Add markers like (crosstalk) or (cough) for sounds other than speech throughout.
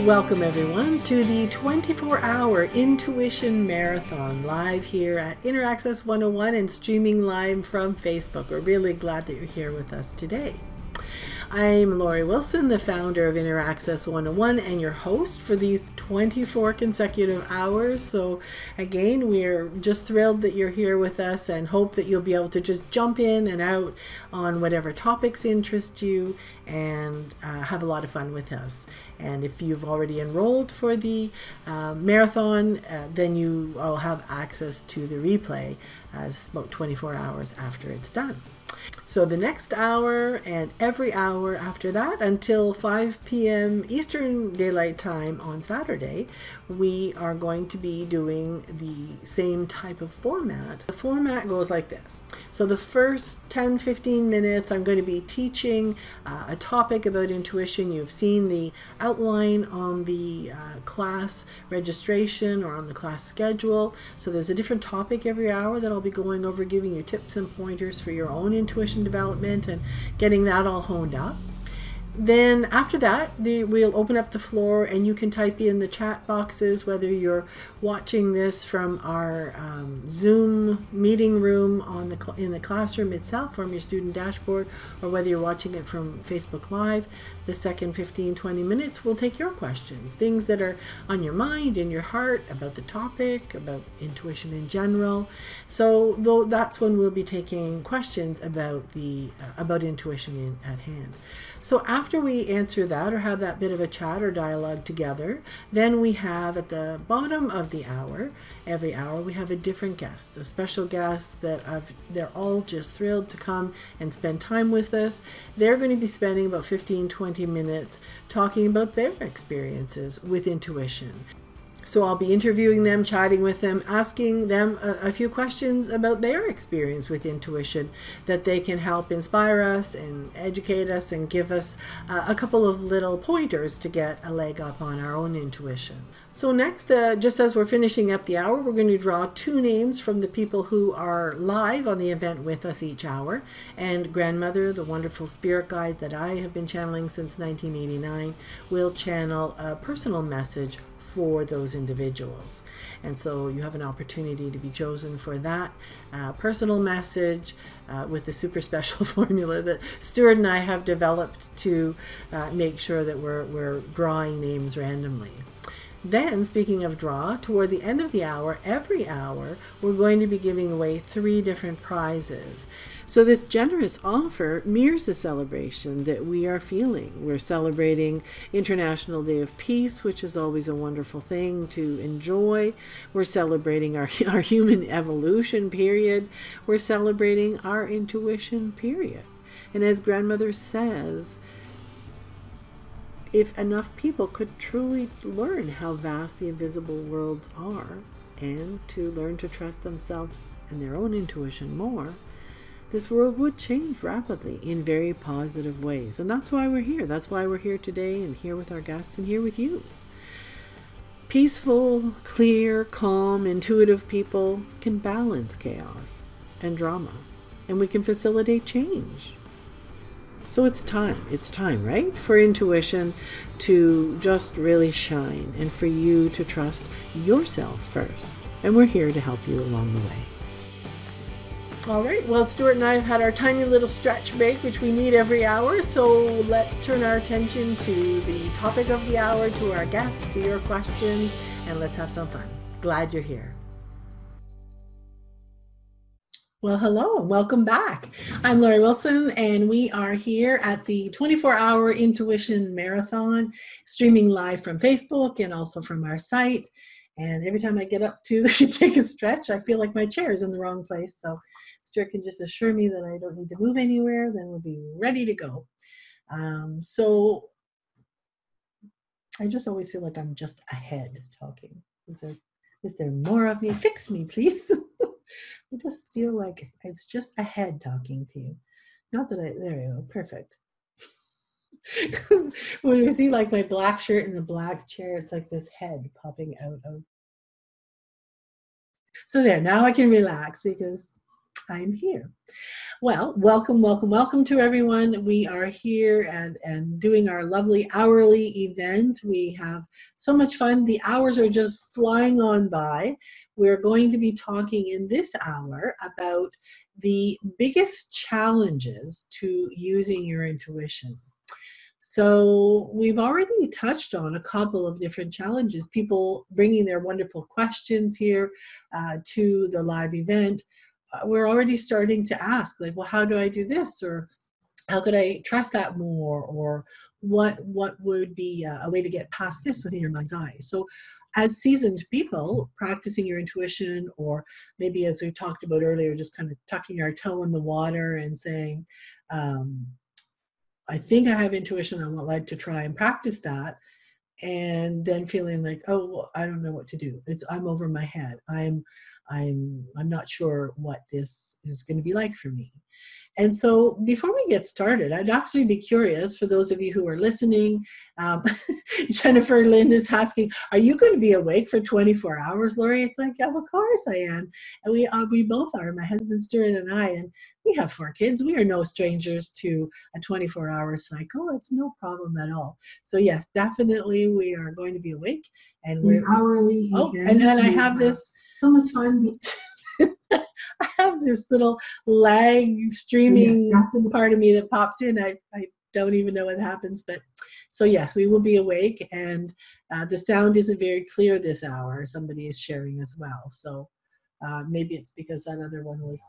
Welcome, everyone, to the 24 hour Intuition Marathon live here at Inner Access 101 and streaming live from Facebook. We're really glad that you're here with us today. I'm Lori Wilson, the founder of Inner Access 101 and your host for these 24 consecutive hours. So, again, we're just thrilled that you're here with us and hope that you'll be able to just jump in and out on whatever topics interest you and uh, have a lot of fun with us. And if you've already enrolled for the uh, marathon, uh, then you will have access to the replay as about 24 hours after it's done. So the next hour and every hour after that until 5 p.m. Eastern Daylight Time on Saturday, we are going to be doing the same type of format. The format goes like this. So the first 10 15 minutes, I'm going to be teaching uh, a topic about intuition. You've seen the outline on the uh, class registration or on the class schedule. So there's a different topic every hour that I'll be going over, giving you tips and pointers for your own intuition development and getting that all honed up. Then after that, the, we'll open up the floor and you can type in the chat boxes whether you're watching this from our um, Zoom meeting room on the in the classroom itself from your student dashboard or whether you're watching it from Facebook Live. The second 15 20 minutes will take your questions, things that are on your mind, in your heart about the topic, about intuition in general. So though that's when we'll be taking questions about the uh, about intuition in, at hand. So after we answer that or have that bit of a chat or dialogue together, then we have at the bottom of the hour, every hour, we have a different guest, a special guest that I've, they're all just thrilled to come and spend time with us. They're going to be spending about 15, 20 minutes talking about their experiences with intuition. So I'll be interviewing them, chatting with them, asking them a, a, few questions about their experience with intuition that they can help inspire us and educate us and give us uh, a couple of little pointers to get a leg up on our own intuition. So next, uh, just as we're finishing up the hour, we're going to draw two names from the people who are live on the event with us each hour. And Grandmother, the wonderful spirit guide that I have been channeling since 1989, will channel a personal message for those individuals. And so you have an opportunity to be chosen for that uh, personal message uh, with the super special (laughs) formula that Stuart and I have developed to uh, make sure that we're, we're drawing names randomly. Then, speaking of draw, toward the end of the hour, every hour, we're going to be giving away three different prizes. So, this generous offer mirrors the celebration that we are feeling. We're celebrating International Day of Peace, which is always a wonderful thing to enjoy. We're celebrating our, (laughs) our human evolution period. We're celebrating our intuition period. And as grandmother says, if enough people could truly learn how vast the invisible worlds are and to learn to trust themselves and their own intuition more, this world would change rapidly in very positive ways. And that's why we're here. That's why we're here today and here with our guests and here with you. Peaceful, clear, calm, intuitive people can balance chaos and drama, and we can facilitate change. So it's time. It's time, right? For intuition to just really shine and for you to trust yourself first. And we're here to help you along the way. All right, well, Stuart and I have had our tiny little stretch break, which we need every hour. So let's turn our attention to the topic of the hour, to our guests, to your questions, and let's have some fun. Glad you're here. Well, hello and welcome back. I'm Lori Wilson, and we are here at the 24 hour Intuition Marathon, streaming live from Facebook and also from our site. And every time I get up to (laughs) take a stretch, I feel like my chair is in the wrong place. So Stuart can just assure me that I don't need to move anywhere, then we'll be ready to go. Um, so I just always feel like I'm just ahead talking. Is there, is there more of me? Fix me, please. (laughs) I just feel like it's just ahead talking to you. Not that I, there you go, perfect. (laughs) when you see like my black shirt and the black chair, it's like this head popping out of. So there, now I can relax because I'm here. Well, welcome, welcome, welcome to everyone. We are here and, and doing our lovely hourly event. We have so much fun. The hours are just flying on by. We're going to be talking in this hour about the biggest challenges to using your intuition. So, we've already touched on a couple of different challenges. People bringing their wonderful questions here uh, to the live event. We're already starting to ask, like, well, how do I do this? Or how could I trust that more? Or what what would be a way to get past this within your mind's eye? So, as seasoned people, practicing your intuition, or maybe as we talked about earlier, just kind of tucking our toe in the water and saying, um, I think I have intuition. I would like to try and practice that. And then feeling like, oh, well, I don't know what to do. It's I'm over my head. I'm, I'm, I'm not sure what this is going to be like for me. And so, before we get started, I'd actually be curious for those of you who are listening. Um, (laughs) Jennifer Lynn is asking, "Are you going to be awake for 24 hours, Lori?" It's like, yeah, of course I am, and we uh, we both are. My husband Stuart and I, and we have four kids. We are no strangers to a 24-hour cycle. It's no problem at all. So yes, definitely we are going to be awake, and we're hourly. Oh, and then I have this so much fun. (laughs) I have this little lag streaming yeah, part of me that pops in. I, I don't even know what happens, but so yes, we will be awake, and uh, the sound isn't very clear this hour. Somebody is sharing as well, so uh, maybe it's because that other one was.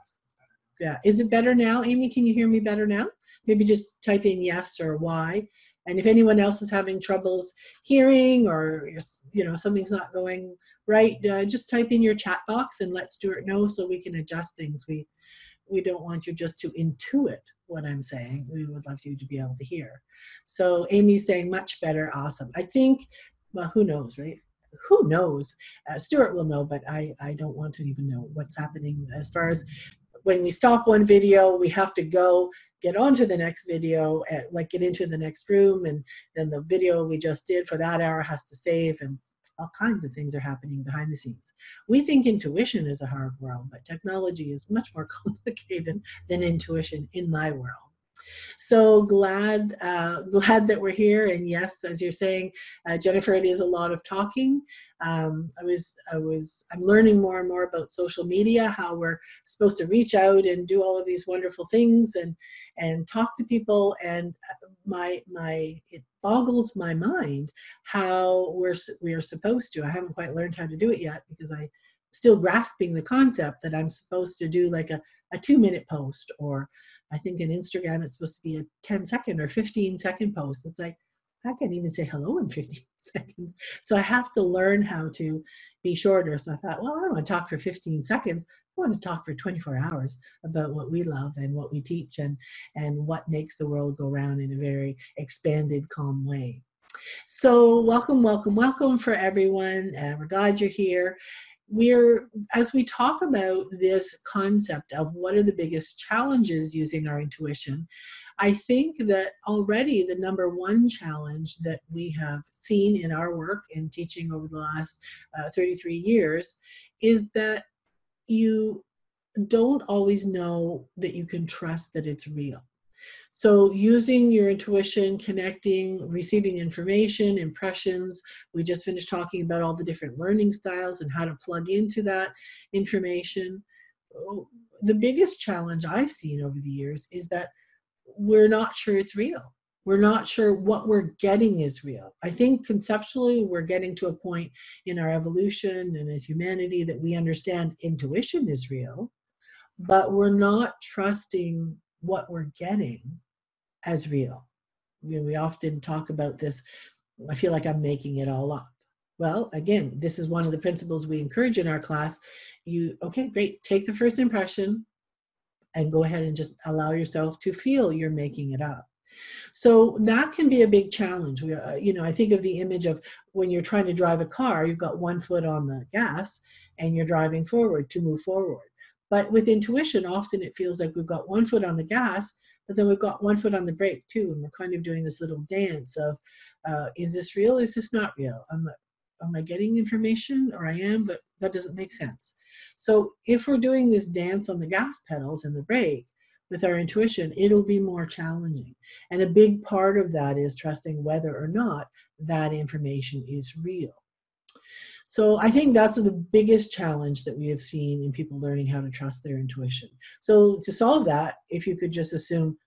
Yeah, is it better now, Amy? Can you hear me better now? Maybe just type in yes or why. And if anyone else is having troubles hearing or you know something's not going right, uh, just type in your chat box and let Stuart know so we can adjust things. We we don't want you just to intuit what I'm saying. We would love you to be able to hear. So Amy's saying much better, awesome. I think, well, who knows, right? Who knows? Uh, Stuart will know, but I I don't want to even know what's happening as far as when we stop one video, we have to go get on to the next video, and, like get into the next room, and then the video we just did for that hour has to save, and all kinds of things are happening behind the scenes. We think intuition is a hard world, but technology is much more (laughs) complicated than intuition in my world. So glad, uh, (laughs) glad that we're here. And yes, as you're saying, uh, Jennifer, it is a lot of talking. Um, I was, I was, I'm learning more and more about social media, how we're supposed to reach out and do all of these wonderful things and and talk to people. And uh, my my it boggles my mind how we're we are supposed to. I haven't quite learned how to do it yet because I still grasping the concept that I'm supposed to do like a, a two minute post or I think in Instagram it's supposed to be a 10 second or 15 second post. It's like, I can't even say hello in 15 (laughs) seconds. So I have to learn how to be shorter. So I thought, well, I don't want to talk for 15 seconds. I want to talk for 24 hours about what we love and what we teach and, and what makes the world go round in a very expanded, calm way. So welcome, welcome, welcome for everyone. And we're glad you're here we're as we talk about this concept of what are the biggest challenges using our intuition i think that already the number one challenge that we have seen in our work in teaching over the last uh, 33 years is that you don't always know that you can trust that it's real so, using your intuition, connecting, receiving information, impressions. We just finished talking about all the different learning styles and how to plug into that information. Oh, the biggest challenge I've seen over the years is that we're not sure it's real. We're not sure what we're getting is real. I think conceptually, we're getting to a point in our evolution and as humanity that we understand intuition is real, but we're not trusting what we're getting as real. We often talk about this. I feel like I'm making it all up. Well, again, this is one of the principles we encourage in our class. You, okay, great, take the first impression and go ahead and just allow yourself to feel you're making it up. So that can be a big challenge. We, uh, you know, I think of the image of when you're trying to drive a car, you've got one foot on the gas and you're driving forward to move forward. But with intuition, often it feels like we've got one foot on the gas but then we've got one foot on the brake too and we're kind of doing this little dance of uh, is this real is this not real i'm am I getting information or I am, but that doesn't make sense. So if we're doing this dance on the gas pedals and the brake with our intuition, it'll be more challenging. And a big part of that is trusting whether or not that information is real. So I think that's the biggest challenge that we have seen in people learning how to trust their intuition. So to solve that, if you could just assume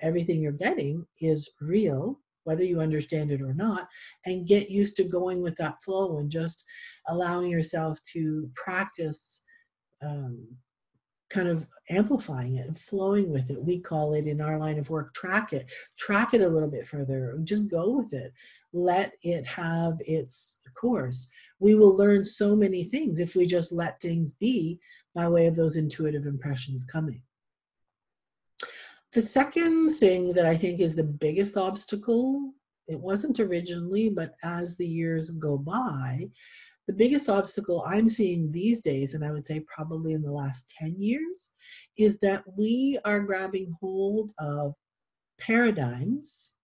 everything you're getting is real, whether you understand it or not, and get used to going with that flow and just allowing yourself to practice um, kind of amplifying it and flowing with it. We call it in our line of work, track it. Track it a little bit further. Just go with it. Let it have its course. We will learn so many things if we just let things be by way of those intuitive impressions coming. The second thing that I think is the biggest obstacle, it wasn't originally, but as the years go by, the biggest obstacle I'm seeing these days, and I would say probably in the last 10 years, is that we are grabbing hold of paradigms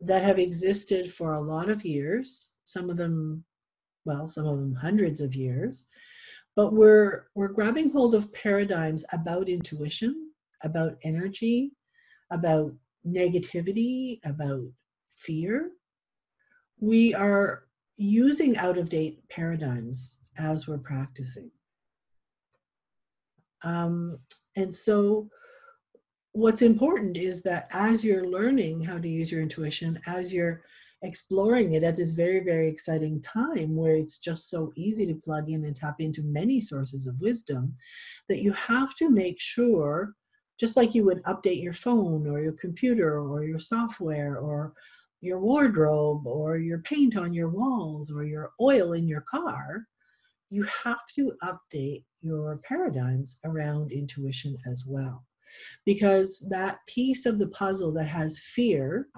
that have existed for a lot of years, some of them, well, some of them hundreds of years, but we're, we're grabbing hold of paradigms about intuition, about energy, about negativity, about fear. We are using out of date paradigms as we're practicing. Um, and so, what's important is that as you're learning how to use your intuition, as you're exploring it at this very, very exciting time where it's just so easy to plug in and tap into many sources of wisdom, that you have to make sure, just like you would update your phone or your computer or your software or your wardrobe or your paint on your walls or your oil in your car, you have to update your paradigms around intuition as well. Because that piece of the puzzle that has fear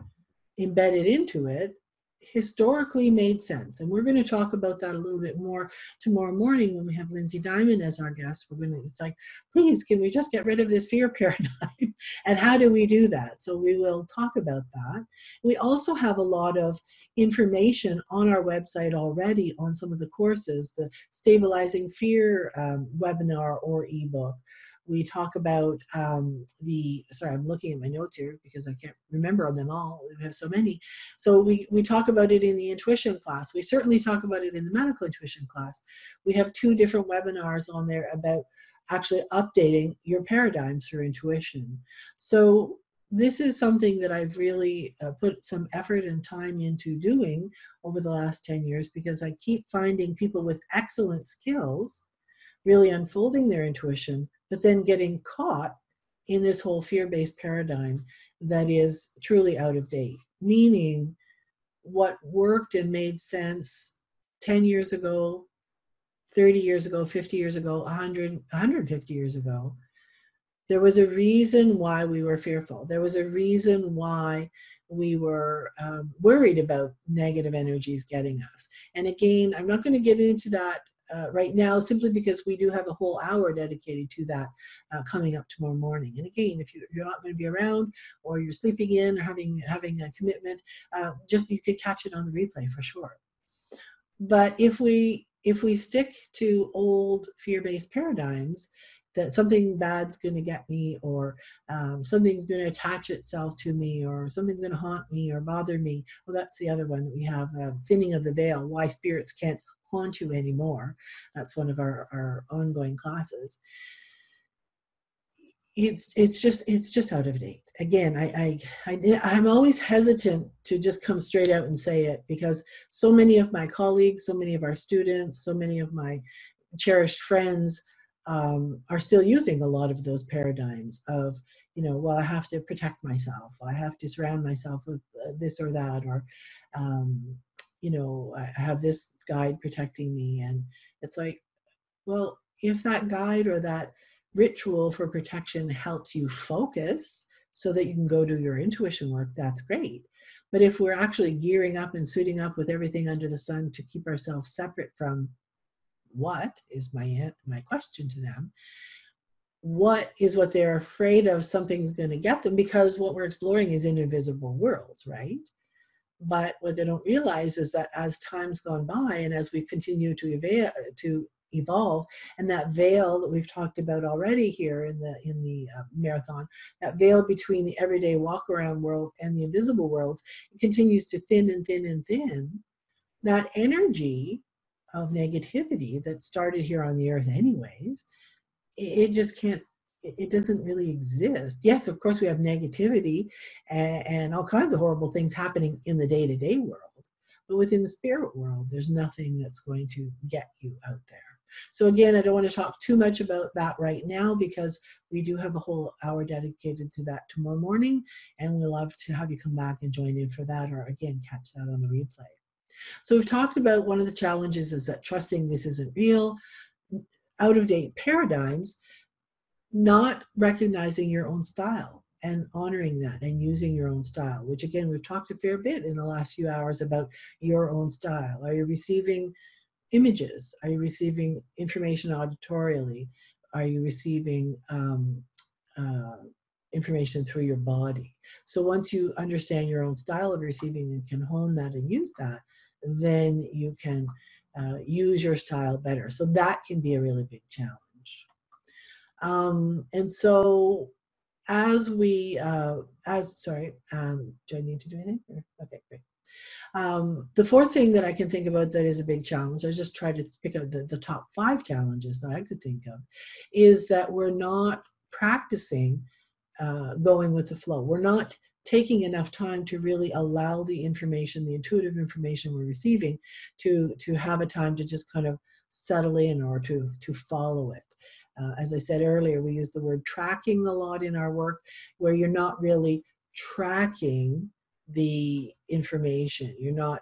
embedded into it historically made sense. And we're going to talk about that a little bit more tomorrow morning when we have Lindsay Diamond as our guest. We're going to, it's like, please, can we just get rid of this fear (laughs) paradigm? and how do we do that? So we will talk about that. We also have a lot of information on our website already on some of the courses, the Stabilizing Fear um, webinar or ebook we talk about um, the sorry i'm looking at my notes here because i can't remember on them all we have so many. So we, we talk about it in the intuition class we certainly talk about it in the medical intuition class. We have two different webinars on there about actually updating your paradigms for intuition. So this is something that I've really uh, put some effort and time into doing over the last 10 years because I keep finding people with excellent skills really unfolding their intuition but then getting caught in this whole fear based paradigm that is truly out of date. Meaning, what worked and made sense 10 years ago, 30 years ago, 50 years ago, 100, 150 years ago, there was a reason why we were fearful. There was a reason why we were um, worried about negative energies getting us. And again, I'm not going to get into that uh, right now simply because we do have a whole hour dedicated to that uh, coming up tomorrow morning. And again, if you, are not going to be around or you're sleeping in or having having a commitment, uh, just you could catch it on the replay for sure. But if we if we stick to old fear-based paradigms, that something bad's going to get me or um, something's going to attach itself to me or something's going to haunt me or bother me well that's the other one that we have uh, thinning of the veil why spirits can't haunt you anymore. That's one of our, our ongoing classes. It's it's just it's just out of date. Again, I, I I I'm always hesitant to just come straight out and say it because so many of my colleagues, so many of our students, so many of my cherished friends um, are still using a lot of those paradigms of you know well i have to protect myself i have to surround myself with uh, this or that or um, you know, I have this guide protecting me. And it's like, well, if that guide or that ritual for protection helps you focus so that you can go do your intuition work, that's great. But if we're actually gearing up and suiting up with everything under the sun to keep ourselves separate from what is my my question to them what is what they're afraid of something's going to get them because what we're exploring is in invisible worlds right But what they don't realize is that as time's gone by and as we continue to evolve, to evolve, and that veil that we've talked about already here in the in the uh, marathon, that veil between the everyday walk around world and the invisible worlds, continues to thin and thin and thin. That energy of negativity that started here on the earth, anyways, it just can't it doesn't really exist. Yes, of course, we have negativity and, and all kinds of horrible things happening in the day to day world. But within the spirit world, there's nothing that's going to get you out there. So, again, I don't want to talk too much about that right now because we do have a whole hour dedicated to that tomorrow morning. And we'd love to have you come back and join in for that or, again, catch that on the replay. So, we've talked about one of the challenges is that trusting this isn't real, out of date paradigms not recognizing your own style and honoring that and using your own style, which again, we've talked a fair bit in the last few hours about your own style. Are you receiving images? Are you receiving information auditorially? Are you receiving um, uh, information through your body? So once you understand your own style of receiving and can hone that and use that, then you can uh, use your style better. So that can be a really big challenge. Um, and so as we, uh, as, sorry, um, do I need to do anything? Okay, great. Um, the fourth thing that I can think about that is a big challenge, I just try to pick out the, the top five challenges that I could think of, is that we're not practicing uh, going with the flow. We're not taking enough time to really allow the information, the intuitive information we're receiving, to to have a time to just kind of settle in or to to follow it. Uh, as I said earlier, we use the word tracking a lot in our work, where you're not really tracking the information. You're not,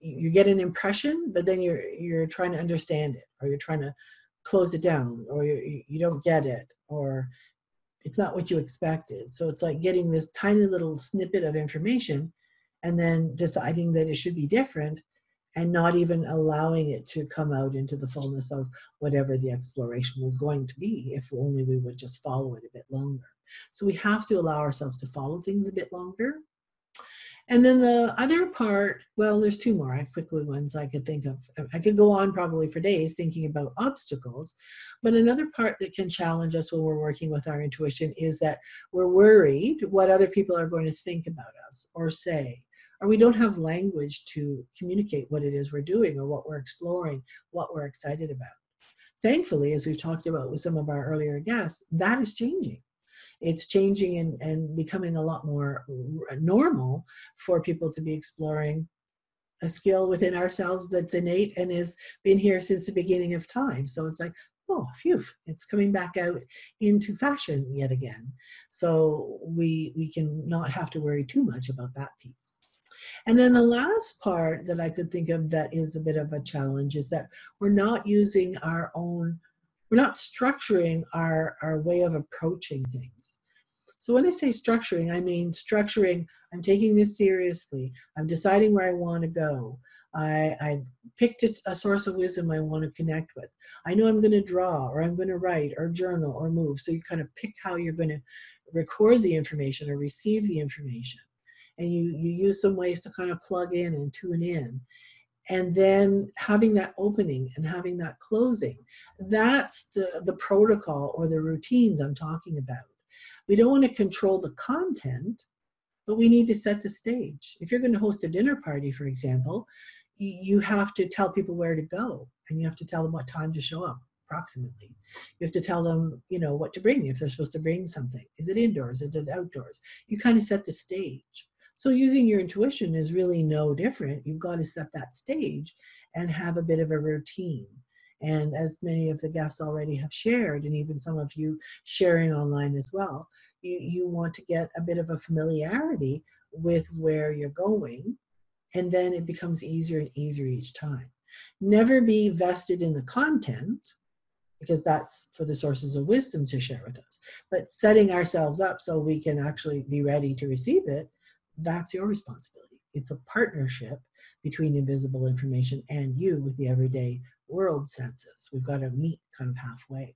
you get an impression, but then you're you're trying to understand it, or you're trying to close it down, or you you don't get it, or it's not what you expected. So it's like getting this tiny little snippet of information, and then deciding that it should be different, and not even allowing it to come out into the fullness of whatever the exploration was going to be if only we would just follow it a bit longer. So we have to allow ourselves to follow things a bit longer. And then the other part, well, there's two more I quickly ones I could think of. I could go on probably for days thinking about obstacles, but another part that can challenge us when we're working with our intuition is that we're worried what other people are going to think about us or say or we don't have language to communicate what it is we're doing or what we're exploring, what we're excited about. Thankfully, as we've talked about with some of our earlier guests, that is changing. It's changing and, and becoming a lot more normal for people to be exploring a skill within ourselves that's innate and has been here since the beginning of time. So it's like, oh, phew, it's coming back out into fashion yet again. So we we can not have to worry too much about that piece. And then the last part that I could think of that is a bit of a challenge is that we're not using our own, we're not structuring our, our way of approaching things. So when I say structuring, I mean structuring, I'm taking this seriously. I'm deciding where I want to go. I, I've picked a, a source of wisdom I want to connect with. I know I'm going to draw or I'm going to write or journal or move. So you kind of pick how you're going to record the information or receive the information and you you use some ways to kind of plug in and tune in. And then having that opening and having that closing that's the the protocol or the routines i'm talking about. We don't want to control the content but we need to set the stage. If you're going to host a dinner party for example you have to tell people where to go and you have to tell them what time to show up approximately. You have to tell them you know what to bring if they're supposed to bring something. Is it indoors? Is it outdoors? You kind of set the stage so using your intuition is really no different. You've got to set that stage and have a bit of a routine. And as many of the guests already have shared, and even some of you sharing online as well, you, you want to get a bit of a familiarity with where you're going, and then it becomes easier and easier each time. Never be vested in the content, because that's for the sources of wisdom to share with us, but setting ourselves up so we can actually be ready to receive it that's your responsibility. It's a partnership between invisible information and you with the everyday world senses. We've got to meet kind of halfway.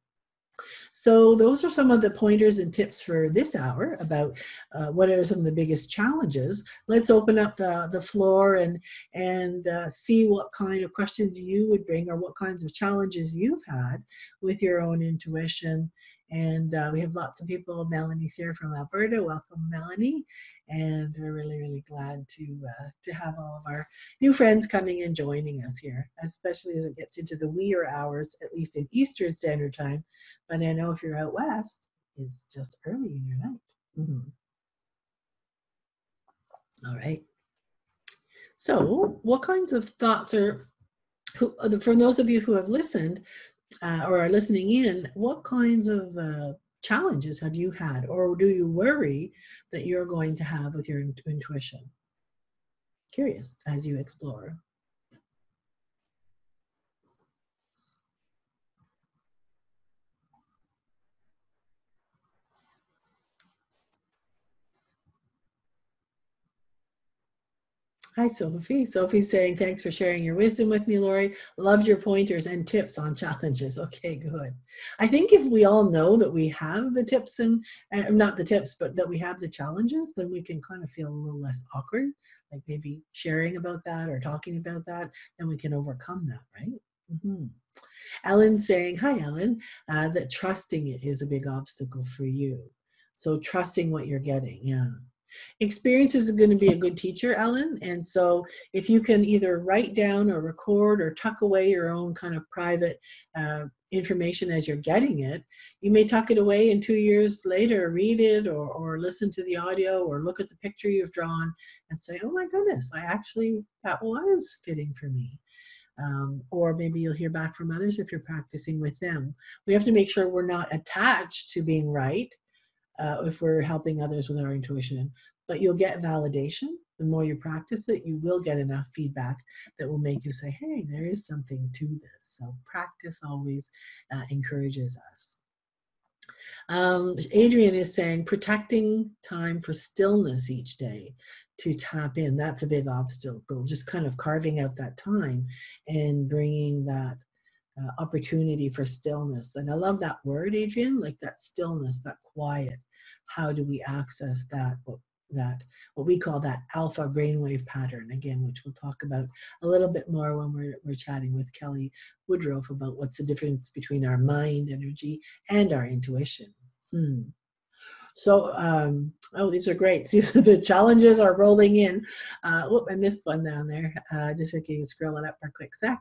So, those are some of the pointers and tips for this hour about uh, what are some of the biggest challenges. Let's open up the, the floor and, and uh, see what kind of questions you would bring or what kinds of challenges you've had with your own intuition and uh, we have lots of people. Melanie's here from Alberta. Welcome, Melanie. And we're really, really glad to uh, to have all of our new friends coming and joining us here, especially as it gets into the weeer hours, at least in Eastern Standard Time. But I know if you're out west, it's just early in your night. Mm-hmm. All right. So, what kinds of thoughts are, who, for those of you who have listened, uh, or are listening in, what kinds of uh, challenges have you had, or do you worry that you're going to have with your intuition? Curious as you explore. Hi, Sophie. Sophie's saying, thanks for sharing your wisdom with me, Lori. Loved your pointers and tips on challenges. (laughs) Okay, good. I think if we all know that we have the tips and, uh, not the tips, but that we have the challenges, then we can kind of feel a little less awkward, like maybe sharing about that or talking about that, then we can overcome that, right? Mm-hmm. Ellen saying, hi, Ellen, uh, that trusting it is a big obstacle for you. So trusting what you're getting, yeah. Experience is going to be a good teacher, Ellen. And so if you can either write down or record or tuck away your own kind of private uh, information as you're getting it, you may tuck it away and two years later read it or, or listen to the audio or look at the picture you've drawn and say, oh my goodness, I actually, that was fitting for me. Um, or maybe you'll hear back from others if you're practicing with them. We have to make sure we're not attached to being right uh, if we're helping others with our intuition. But you'll get validation. The more you practice it, you will get enough feedback that will make you say, hey, there is something to this. So practice always uh, encourages us. Um, Adrian is saying protecting time for stillness each day to tap in. That's a big obstacle. Just kind of carving out that time and bringing that uh, opportunity for stillness. And I love that word, Adrian, like that stillness, that quiet. How do we access that? What, that what we call that alpha brainwave pattern again, which we'll talk about a little bit more when we're we're chatting with Kelly Woodruff about what's the difference between our mind energy and our intuition. Hmm. So, um, oh, these are great. (laughs) See, so the challenges are rolling in. Uh, oh, I missed one down there. Uh, just if you scroll it up for a quick sec.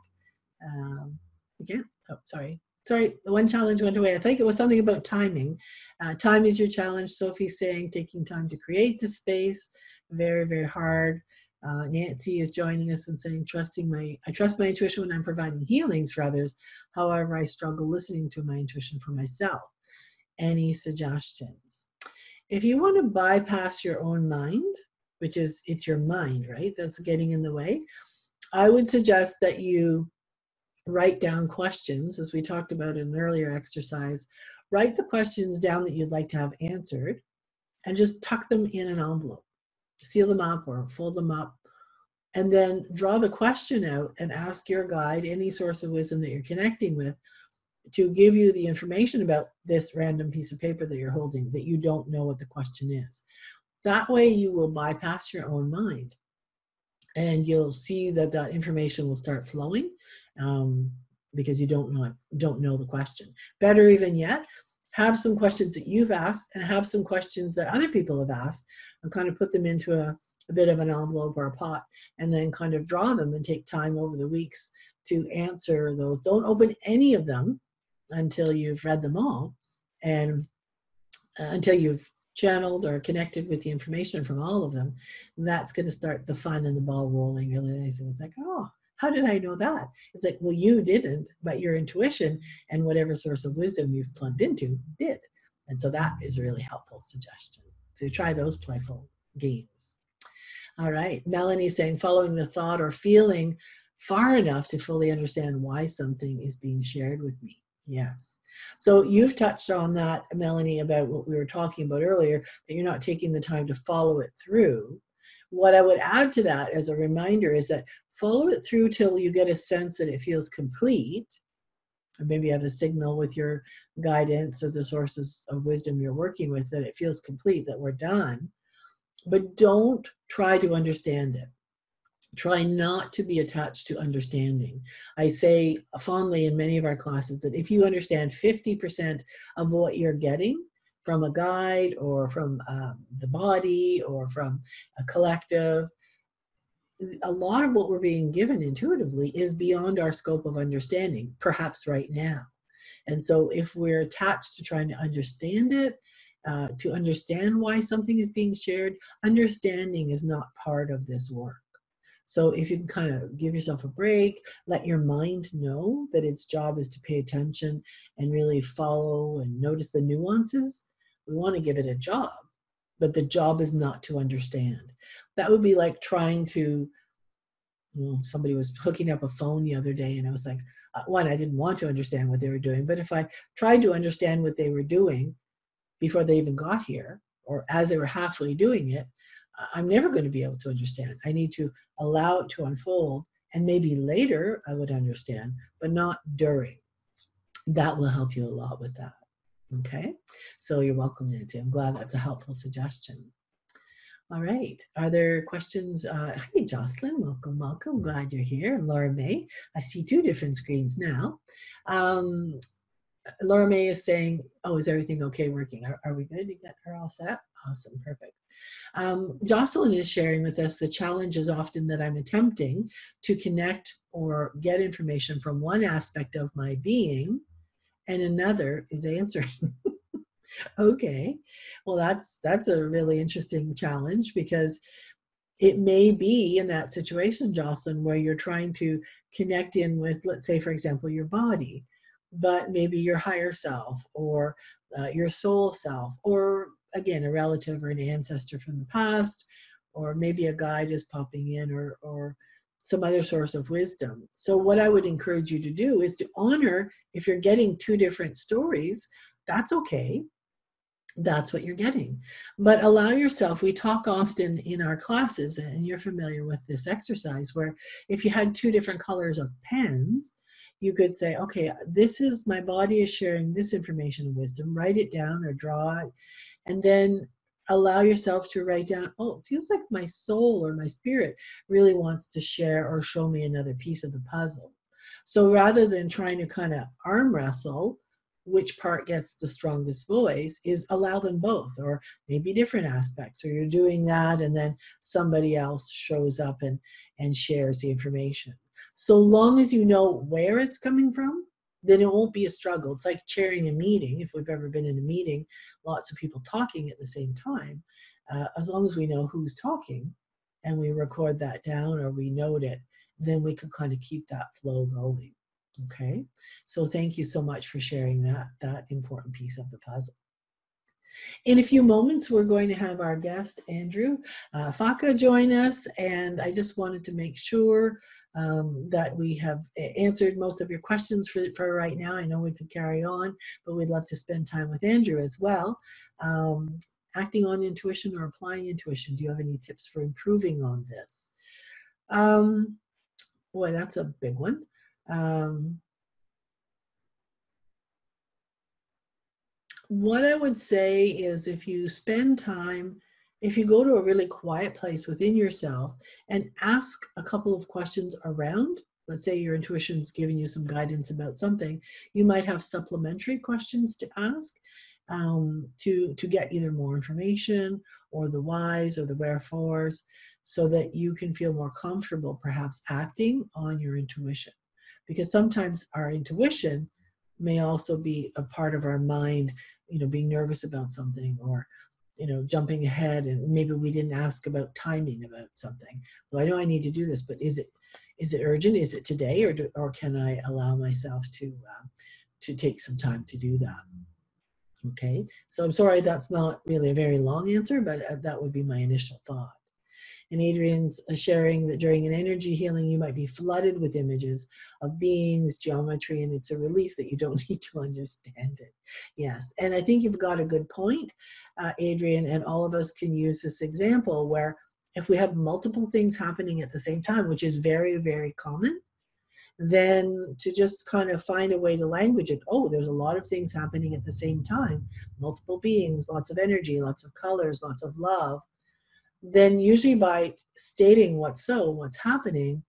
Um, again. Oh, sorry. Sorry, the one challenge went away. I think it was something about timing. Uh, time is your challenge. Sophie's saying taking time to create the space. Very, very hard. Uh, Nancy is joining us and saying, trusting my, I trust my intuition when I'm providing healings for others. However, I struggle listening to my intuition for myself. Any suggestions? If you want to bypass your own mind, which is, it's your mind, right? That's getting in the way. I would suggest that you write down questions, as we talked about in an earlier exercise. Write the questions down that you'd like to have answered and just tuck them in an envelope. Seal them up or fold them up. And then draw the question out and ask your guide, any source of wisdom that you're connecting with, to give you the information about this random piece of paper that you're holding that you don't know what the question is. That way, you will bypass your own mind and you'll see that that information will start flowing um, because you don't know don't know the question. Better even yet, have some questions that you've asked and have some questions that other people have asked and kind of put them into a, a bit of an envelope or a pot and then kind of draw them and take time over the weeks to answer those. Don't open any of them until you've read them all and uh, until you've channeled or connected with the information from all of them, that's going to start the fun and the ball rolling, realizing it's like, oh, how did I know that? It's like, well, you didn't, but your intuition and whatever source of wisdom you've plugged into did. And so that is a really helpful suggestion. So try those playful games. All right. Melanie saying, following the thought or feeling far enough to fully understand why something is being shared with me. Yes. So you've touched on that, Melanie, about what we were talking about earlier, that you're not taking the time to follow it through. What I would add to that as a reminder is that follow it through till you get a sense that it feels complete. or maybe you have a signal with your guidance or the sources of wisdom you're working with that it feels complete, that we're done. But don't try to understand it. Try not to be attached to understanding. I say fondly in many of our classes that if you understand 50% of what you're getting, from a guide or from um, the body or from a collective, a lot of what we're being given intuitively is beyond our scope of understanding, perhaps right now. And so, if we're attached to trying to understand it, uh, to understand why something is being shared, understanding is not part of this work. So, if you can kind of give yourself a break, let your mind know that its job is to pay attention and really follow and notice the nuances, we want to give it a job but the job is not to understand. That would be like trying to, know, somebody was hooking up a phone the other day, and I was like, uh, one, I didn't want to understand what they were doing, but if I tried to understand what they were doing before they even got here, or as they were halfway doing it, I'm never going to be able to understand. I need to allow it to unfold, and maybe later I would understand, but not during. That will help you a lot with that. Okay, so you're welcome, Nancy. I'm glad that's a helpful suggestion. All right, are there questions? Uh, hey, Jocelyn, welcome, welcome. Glad you're here. And Laura May, I see two different screens now. Um, Laura May is saying, oh, is everything okay working? Are, are we good to get her all set up? Awesome, perfect. Um, Jocelyn is sharing with us the challenge is often that I'm attempting to connect or get information from one aspect of my being and another is answering. (laughs) okay. Well, that's that's a really interesting challenge because it may be in that situation, Jocelyn, where you're trying to connect in with, let's say, for example, your body, but maybe your higher self or uh, your soul self, or again, a relative or an ancestor from the past, or maybe a guide is popping in, or or some other source of wisdom. So, what I would encourage you to do is to honor if you're getting two different stories, that's okay. That's what you're getting. But allow yourself, we talk often in our classes, and you're familiar with this exercise, where if you had two different colors of pens, you could say, okay, this is my body is sharing this information and wisdom, write it down or draw it, and then allow yourself to write down, oh, it feels like my soul or my spirit really wants to share or show me another piece of the puzzle. So rather than trying to kind of arm wrestle which part gets the strongest voice, is allow them both, or maybe different aspects, or you're doing that and then somebody else shows up and, and shares the information. So long as you know where it's coming from, then it won't be a struggle. It's like chairing a meeting. If we've ever been in a meeting, lots of people talking at the same time, uh, as long as we know who's talking and we record that down or we note it, then we can kind of keep that flow going. Okay, so thank you so much for sharing that that important piece of the puzzle. In a few moments, we're going to have our guest, Andrew uh, Facca, join us. And I just wanted to make sure um, that we have answered most of your questions for, for right now. I know we could carry on, but we'd love to spend time with Andrew as well. Um, acting on intuition or applying intuition, do you have any tips for improving on this? Um, boy, that's a big one. Um, what I would say is if you spend time, if you go to a really quiet place within yourself and ask a couple of questions around, let's say your intuition's giving you some guidance about something, you might have supplementary questions to ask um, to, to get either more information or the whys or the wherefores so that you can feel more comfortable perhaps acting on your intuition. Because sometimes our intuition may also be a part of our mind you know being nervous about something or you know jumping ahead and maybe we didn't ask about timing about something. Well i know i need to do this but is it is it urgent? Is it today or do, or can i allow myself to uh, to take some time to do that? Okay. So i'm sorry that's not really a very long answer but uh, that would be my initial thought and Adrian's uh, sharing that during an energy healing, you might be flooded with images of beings, geometry, and it's a relief that you don't (laughs) need to understand it. Yes, and I think you've got a good point, uh, Adrian, and all of us can use this example where if we have multiple things happening at the same time, which is very, very common, then to just kind of find a way to language it oh there's a lot of things happening at the same time multiple beings lots of energy lots of colors lots of love then usually by stating what's so what's happening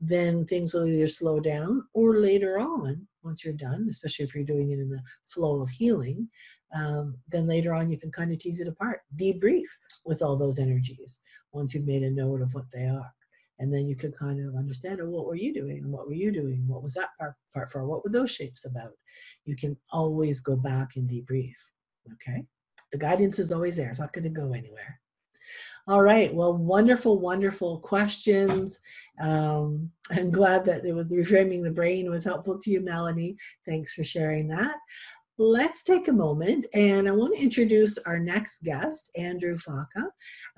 then things will either slow down or later on once you're done especially if you're doing it in the flow of healing um, then later on you can kind of tease it apart debrief with all those energies once you've made a note of what they are. And then you can kind of understand oh what were you doing? What were you doing? What was that part, part for? What were those shapes about? You can always go back and debrief okay? The guidance is always there. It's not going to go anywhere all right well wonderful wonderful questions um, i'm glad that it was reframing the brain was helpful to you melanie thanks for sharing that let's take a moment and I want to introduce our next guest, Andrew Facca.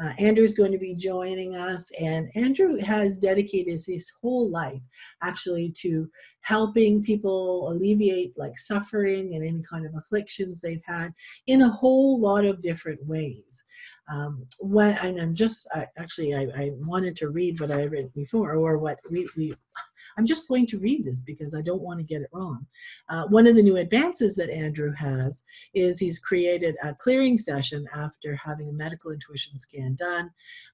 Uh, Andrew's going to be joining us, and Andrew has dedicated his whole life actually to helping people alleviate like suffering and any kind of afflictions they've had in a whole lot of different ways. Um, and I'm just I, actually I, I wanted to read what I read before or what we, we I'm just going to read this because I don't want to get it wrong. Uh, one of the new advances that Andrew has is he's created a clearing session after having a medical intuition scan done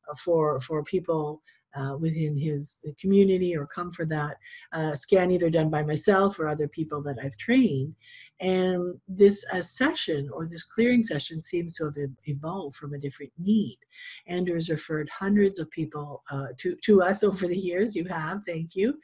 uh, for, for people uh, within his community or come for that uh, scan either done by myself or other people that I've trained. And this uh, session or this clearing session seems to have evolved from a different need. Andrew has referred hundreds of people uh, to, to us (laughs) over the years. You have, thank you.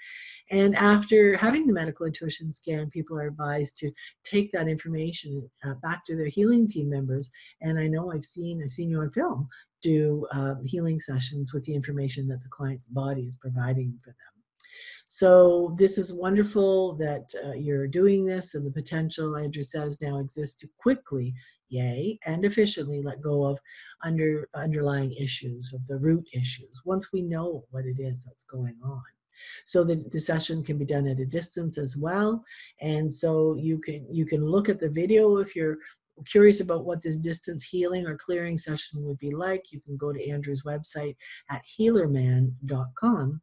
And after having the medical intuition scan, people are advised to take that information uh, back to their healing team members. And I know I've seen I've seen you on film do uh, healing sessions with the information that the client's body is providing for them. So this is wonderful that uh, you're doing this, and the potential, Andrew says, now exists to quickly, yay, and efficiently let go of under underlying issues, of the root issues. Once we know what it is that's going on. So the, the session can be done at a distance as well. And so you can you can look at the video if you're curious about what this distance healing or clearing session would be like, you can go to Andrew's website at healerman.com.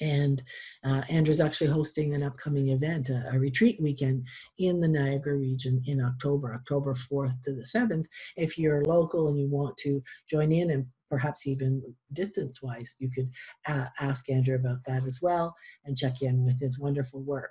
And uh, Andrew's actually hosting an upcoming event, a, a, retreat weekend in the Niagara region in October, October 4th to the 7th. If you're local and you want to join in and perhaps even distance wise, you could uh, ask Andrew about that as well and check in with his wonderful work.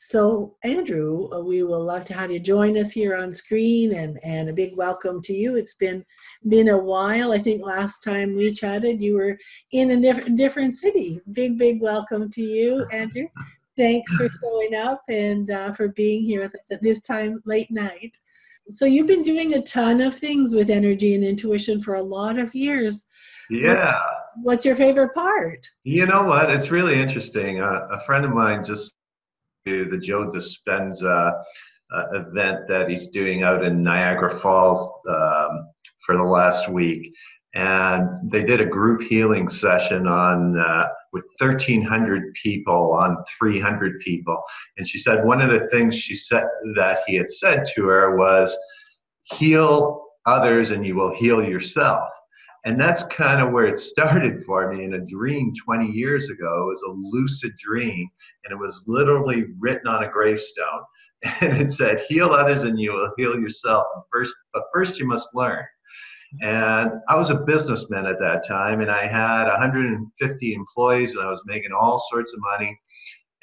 So, Andrew, uh, we will love to have you join us here on screen, and and a big welcome to you. It's been been a while. I think last time we chatted, you were in a different different city. Big big welcome to you, Andrew. Thanks for showing up and uh, for being here with us at this time late night. So you've been doing a ton of things with energy and intuition for a lot of years. Yeah. What, what's your favorite part? You know what? It's really interesting. Uh, a friend of mine just the Joe Dispenza uh, event that he's doing out in Niagara Falls um, for the last week. And they did a group healing session on uh, with 1,300 people on 300 people. And she said one of the things she said that he had said to her was, "Heal others, and you will heal yourself." And that's kind of where it started for me in a dream 20 years ago. It was a lucid dream, and it was literally written on a gravestone. (laughs) And it said, Heal others and you will heal yourself. First, but first, you must learn. And I was a businessman at that time, and I had 150 employees, and I was making all sorts of money.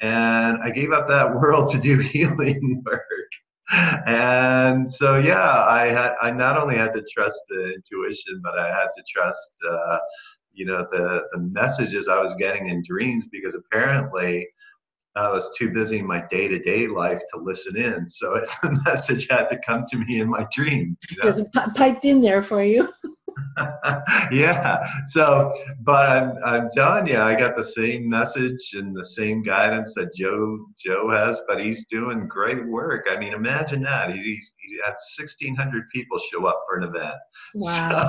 And I gave up that (laughs) world to do healing work and so yeah i had i not only had to trust the intuition but i had to trust uh, you know the the messages i was getting in dreams because apparently i was too busy in my day-to-day life to listen in so (laughs) the message had to come to me in my dreams you know? it was piped in there for you (laughs) (laughs) yeah. So, but I'm, I'm telling you, I got the same message and the same guidance that Joe Joe has, but he's doing great work. I mean, imagine that he's he had 1,600 people show up for an event. (laughs) Wow, so,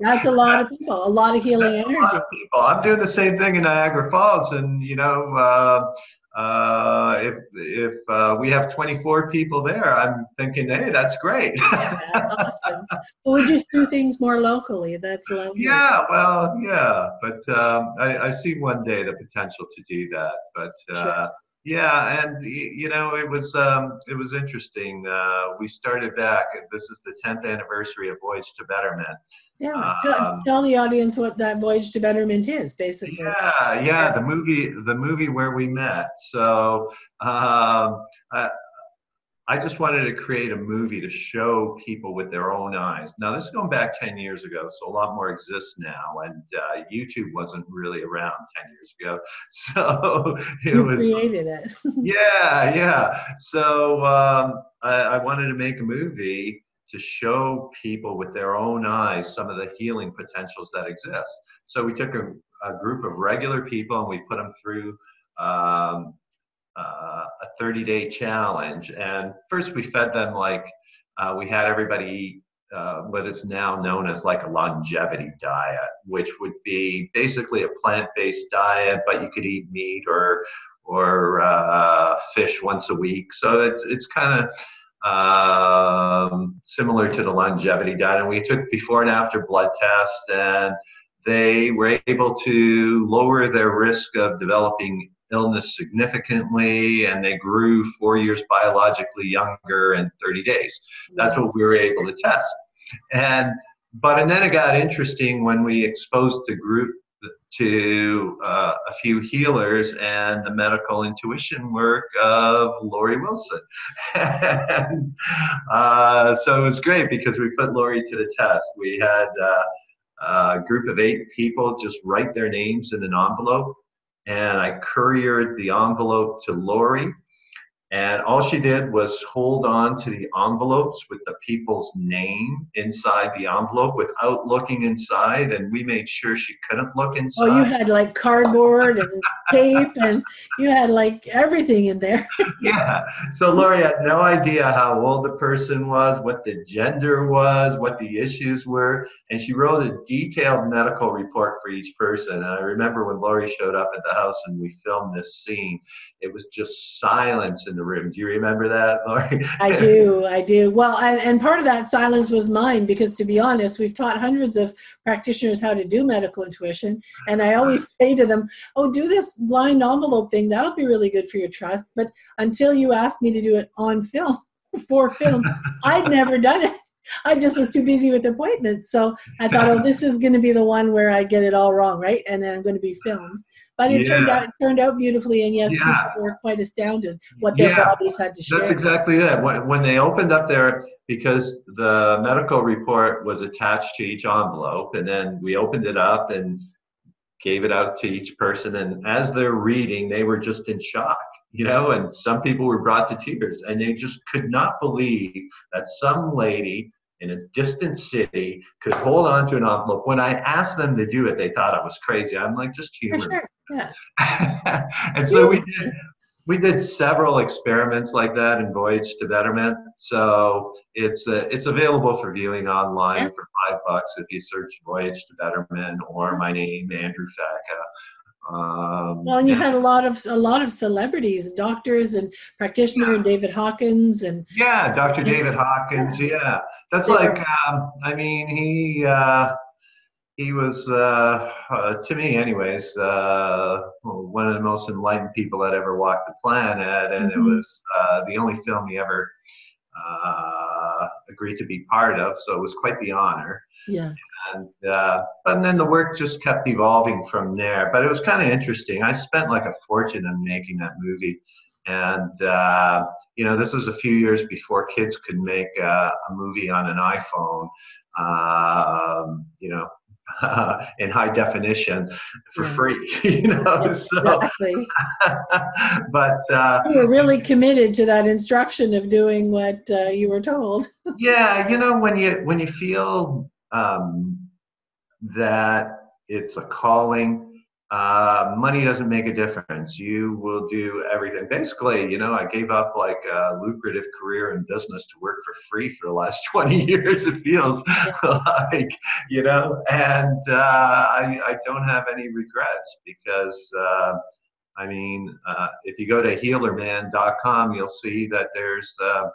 that's a lot of people, a lot of (laughs) healing energy. Of people. I'm doing the same thing in Niagara Falls, and you know. Uh, uh, if if uh, we have 24 people there, I'm thinking, hey, that's great. (laughs) yeah, awesome. Well, we just do things more locally. That's lovely. Yeah, well, yeah, but um, I, I, see one day the potential to do that. But uh, yeah, and you know, it was um, it was interesting. Uh, we started back. This is the 10th anniversary of Voyage to Betterment. Yeah, um, tell, the audience what that Voyage to Betterment is, basically. Yeah, yeah, the movie, the movie where we met. So um, I, I just wanted to create a movie to show people with their own eyes. Now, this is going back 10 years ago, so a lot more exists now, and uh, YouTube wasn't really around 10 years ago. (laughs) So it you was. created it. (laughs) yeah, yeah. So um, I, I wanted to make a movie to show people with their own eyes some of the healing potentials that exist. So we took a, a group of regular people and we put them through um, uh, a 30 day challenge. And first, we fed them like uh, we had everybody eat uh, what is now known as like a longevity diet, which would be basically a plant based diet, but you could eat meat or or uh, fish once a week. So it's it's kind of um, similar to the longevity diet. And we took before and after blood tests, and they were able to lower their risk of developing illness significantly and they grew four years biologically younger in 30 days. That's what we were able to test. And but and then it got interesting when we exposed the group to uh, a few healers and the medical intuition work of Lori Wilson. (laughs) and, uh, so it was great because we put Lori to the test. We had uh, a group of eight people just write their names in an envelope and I couriered the envelope to Lori. And all she did was hold on to the envelopes with the people's name inside the envelope without looking inside. And we made sure she couldn't look inside. Oh, you had like cardboard and (laughs) tape, and you had like everything in there. (laughs) yeah. So Lori had no idea how old the person was, what the gender was, what the issues were. And she wrote a detailed medical report for each person. And I remember when Lori showed up at the house and we filmed this scene, it was just silence in the room. Do you remember that, Lori? I do, I do. Well, and, and part of that silence was mine because, to be honest, we've taught hundreds of practitioners how to do medical intuition, and I always say to them, "Oh, do this blind envelope thing. That'll be really good for your trust." But until you asked me to do it on film, (laughs) for film, I'd never done it. I just was too busy with appointments. So I thought, oh, this is going to be the one where I get it all wrong, right? And then I'm going to be filmed. But it yeah. turned out turned out beautifully, and yes, yeah. people were quite astounded what their yeah. bodies had to share. That's exactly it. When, when they opened up their because the medical report was attached to each envelope, and then we opened it up and gave it out to each person, and as they're reading, they were just in shock you know, and some people were brought to tears and they just could not believe that some lady in a distant city could hold on to an envelope. When I asked them to do it, they thought I was crazy. I'm like, just humor. Sure. Yeah. (laughs) and so we did we did several experiments like that in Voyage to Betterment. So it's uh, it's available for viewing online yeah. for five bucks if you search Voyage to Betterment or my name Andrew Facca. Um, well, and you had a lot of a lot of celebrities, doctors and practitioner, yeah. and David Hawkins, and yeah, Dr. David Hawkins. Yeah, that's like um, I mean he uh, he was uh, uh, to me, anyways, uh, one of the most enlightened people that ever walked the planet, and mm-hmm. it was uh, the only film he ever uh, agreed to be part of. So it was quite the honor. Yeah and uh, and then the work just kept evolving from there. But it was kind of interesting. I spent like a fortune on making that movie, and uh, you know this was a few years before kids could make uh, a movie on an iPhone. Um, you know. (laughs) in high definition for yeah. free, (laughs) you know. So, exactly. (laughs) but uh, you were really committed to that instruction of doing what uh, you were told. yeah, you know, when you when you feel um, that it's a calling. Uh, money doesn't make a difference. You will do everything. Basically, you know, I gave up like a lucrative career in business to work for free for the last (laughs) 20 years. It feels (laughs) like, you know, and uh, I, I don't have any regrets because uh, I mean, uh, if you go to healerman.com, you'll see that there's uh,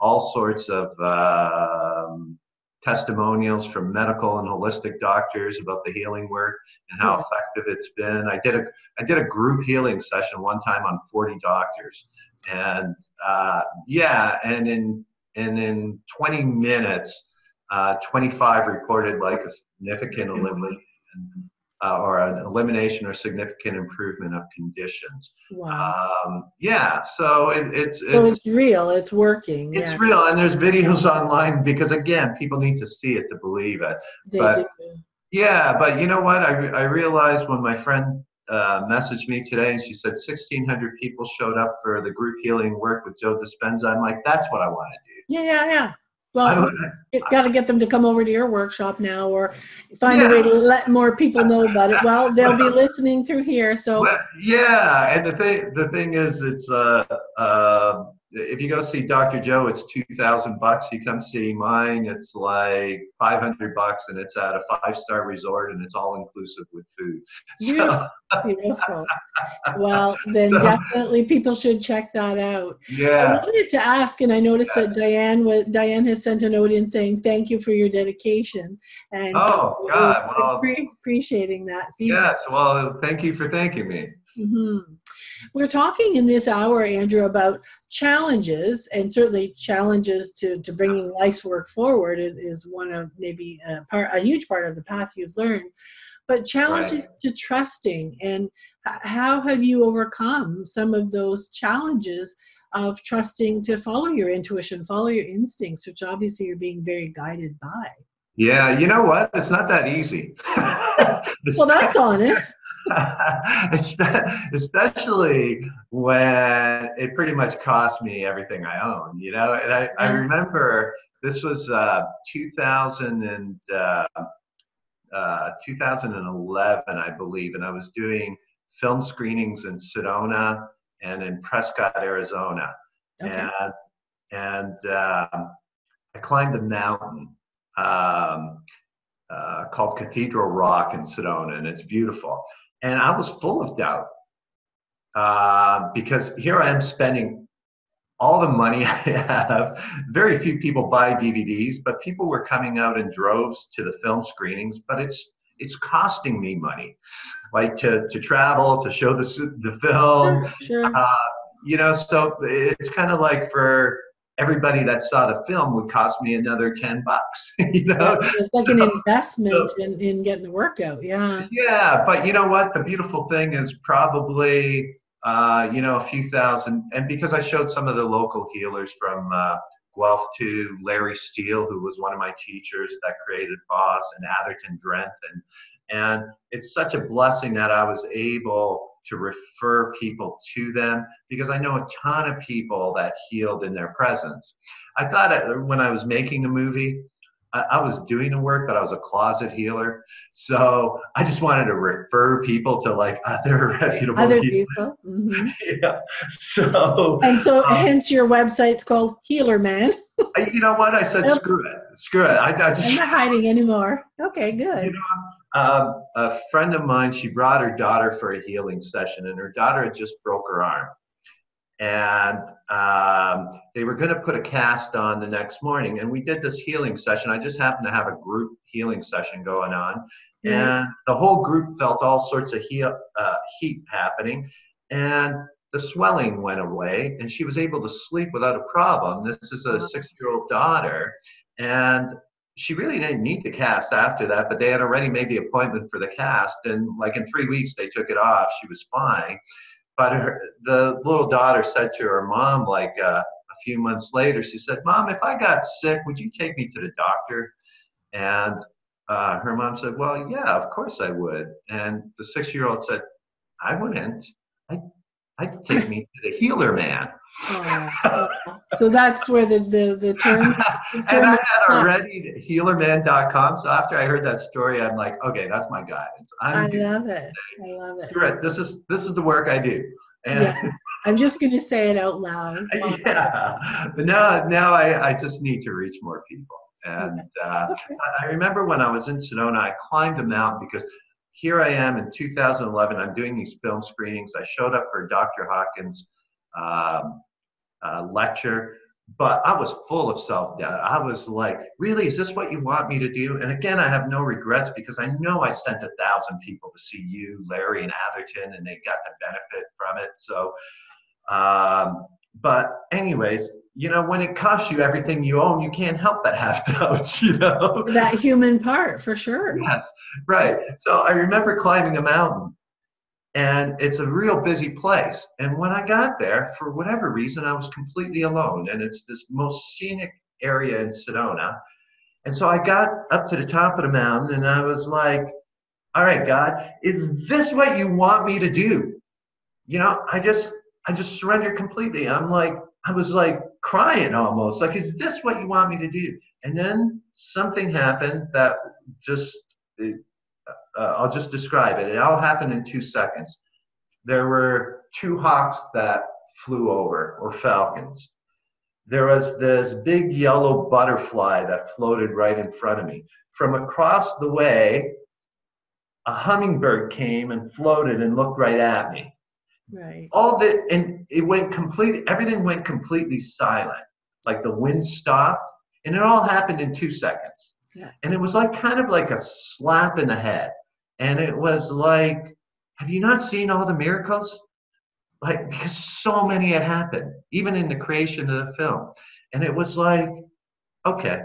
all sorts of um, testimonials from medical and holistic doctors about the healing work and how effective it's been. I did a I did a group healing session one time on 40 doctors, and uh, yeah, and in and in 20 minutes, uh, 25 reported like a significant elimination uh, or an elimination or significant improvement of conditions. Wow. Um, yeah, so it, it's, so it's, it's real. It's working. It's yeah. real, and there's videos (laughs) online because again, people need to see it to believe it. They but, do. Yeah, but you know what? I, I realized when my friend uh, messaged me today and she said 1,600 people showed up for the group healing work with Joe Dispenza. I'm like, that's what I want to do. Yeah, yeah, yeah. Well, you got to get them to come over to your workshop now, or find Yeah. a way to let more people know about it. Well, they'll be listening through here, so Well, yeah, and the thing the thing is, it's uh, uh, if you go see Dr. Joe, it's two thousand bucks. You come see mine, it's like five hundred bucks, and it's at a five star resort, and it's all inclusive with food. (laughs) So, Beautiful. beautiful. Well, (laughs) then So- definitely people should check that out. Yeah. I wanted to ask, and I noticed that Diane was Diane has sent a note in saying thank you for your dedication, and Oh, so God, well- appreciating that feedback. yes. Well, thank you for thanking me. Hmm We're talking in this hour, Andrew, about challenges, and certainly challenges to, to bringing life's work forward is, is one of maybe a, part, a huge part of the path you've learned. But challenges to trusting, and how have you overcome some of those challenges of trusting to follow your intuition, follow your instincts, which obviously you're being very guided by? Yeah, you know what? It's not that easy. (laughs) Well, that's honest. (laughs) Especially when it pretty much cost me everything I own, you know. And I, I remember this was uh, 2000 and uh, uh, 2011, I believe, and I was doing film screenings in Sedona and in Prescott, Arizona, Okay. and and um, I climbed a mountain. Um, uh, called Cathedral Rock in Sedona, and it's beautiful. And I was full of doubt uh, because here I am spending all the money (laughs) I have. Very few people buy DVDs, but people were coming out in droves to the film screenings. But it's it's costing me money, like to to travel to show the the film. Sure, sure. Uh, you know, so it's kind of like for everybody that saw the film would cost me another 10 bucks (laughs) you know it's like an investment in, in getting the work out. Yeah. yeah but you know what the beautiful thing is probably uh, you know a few thousand and because i showed some of the local healers from uh, guelph to larry steele who was one of my teachers that created boss and atherton drenth and and it's such a blessing that i was able to refer people to them because I know a ton of people that healed in their presence. I thought it, when I was making the movie, I, I was doing the work, but I was a closet healer. So I just wanted to refer people to like other (laughs) reputable Other healers. people. hmm (laughs) Yeah. So And so, Um, hence your website's called Healer Man. I- you know what? I said, Yep. screw it. Screw it. I, I just I'm not hiding anymore. Okay, good. You know, um, a friend of mine, she brought her daughter for a healing session, and her daughter had just broke her arm. And um, they were going to put a cast on the next morning, and we did this healing session. I just happened to have a group healing session going on, Yeah. and the whole group felt all sorts of heal, uh, heat happening, and the swelling went away, and she was able to sleep without a problem. This is a Wow. six-year-old daughter, and she really didn't need the cast after that, but they had already made the appointment for the cast, and like in three weeks they took it off. She was fine, but her, the little daughter said to her mom, like uh, a few months later, she said, "Mom, if I got sick, would you take me to the doctor?" And uh, her mom said, "Well, yeah, of course I would." And the six-year-old said, "I wouldn't. I, I'd take me to the healer man." Oh, so that's where the, the, the term, the (laughs) and term I had already healerman.com. So after I heard that story, I'm like, okay, that's my guidance. I'm love it. I love it. Correct. This is this is the work I do. And Yeah. I'm just going to say it out loud. (laughs) yeah. But now now I, I just need to reach more people. And uh, Okay. I- I remember when I was in Sedona, I climbed a mountain because here I am in 2011. I'm doing these film screenings. I showed up for Dr. Hawkins' um, uh, lecture, but I was full of self doubt. I was like, really, is this what you want me to do? And again, I have no regrets because I know I sent a thousand people to see you, Larry, and Atherton, and they got the benefit from it. So, um, but anyways, you know, when it costs you everything you own, you can't help but have (laughs) doubts, you know? That human part, for sure. Yes, right. So I remember climbing a mountain, and it's a real busy place. And when I got there, for whatever reason, I was completely alone, and it's this most scenic area in Sedona. And so I got up to the top of the mountain, and I was like, all right, God, is this what you want me to do? You know, I just, I just surrendered completely. I'm like, I was like crying almost, like, is this what you want me to do? And then something happened that just, uh, I'll just describe it. It all happened in two seconds. There were two hawks that flew over, or falcons. There was this big yellow butterfly that floated right in front of me. From across the way, a hummingbird came and floated and looked right at me. Right. All the and it went completely. Everything went completely silent. Like the wind stopped, and it all happened in two seconds. Yeah. And it was like kind of like a slap in the head. And it was like, have you not seen all the miracles? Like because so many had happened, even in the creation of the film. And it was like, okay,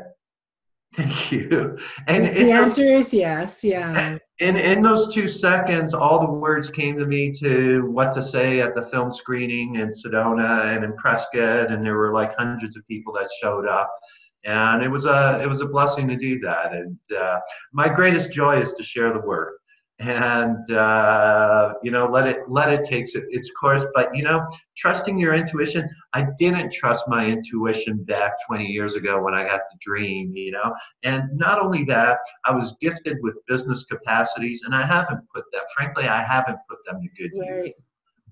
(laughs) thank you. And the answer is yes. Yeah. in in those two seconds, all the words came to me to what to say at the film screening in Sedona and in Prescott, and there were like hundreds of people that showed up, and it was a it was a blessing to do that. And uh, my greatest joy is to share the word, and uh, you know let it let it take its course. But you know, trusting your intuition. I didn't trust my intuition back 20 years ago when I got the dream. You know, and not only that, I was gifted with business capacities, and I haven't put them, frankly, I haven't put them to good use.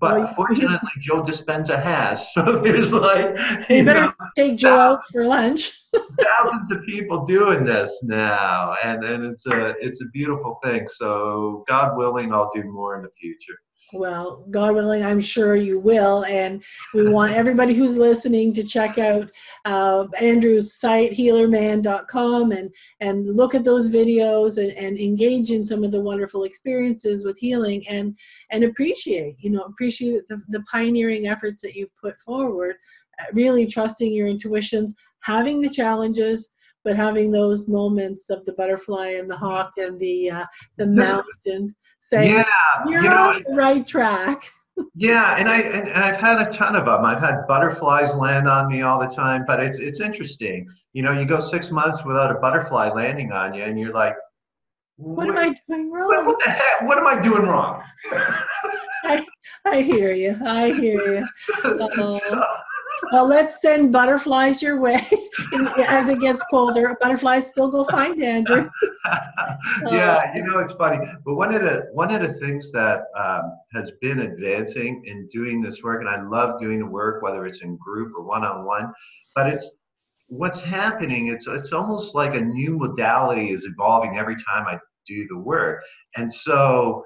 But Well, you- fortunately, Joe Dispenza has. (laughs) So there's like, You you better know, take Joe out for lunch. (laughs) thousands of people doing this now, and and it's a it's a beautiful thing. So God willing, I'll do more in the future. Well, God willing, I'm sure you will. And we want everybody who's listening to check out uh, Andrew's site, healerman.com, and, and look at those videos and, and engage in some of the wonderful experiences with healing and, and appreciate, you know, appreciate the, the pioneering efforts that you've put forward, uh, really trusting your intuitions, having the challenges, but having those moments of the butterfly and the hawk and the uh, the mountain saying, Yeah, you're you know, on the right track. (laughs) Yeah, and I and, and I've had a ton of them. I've had butterflies land on me all the time, but it's it's interesting. You know, you go six months without a butterfly landing on you, and you're like, What am I doing wrong? what the heck? What am I doing wrong? (laughs) I I hear you. I hear you. (laughs) So- Well, let's send butterflies your way (laughs) as it gets colder. Butterflies still go find Andrew. (laughs) yeah, you know it's funny, but one of the one of the things that um, has been advancing in doing this work, and I love doing the work, whether it's in group or one on one, but it's what's happening. It's it's almost like a new modality is evolving every time I do the work, and so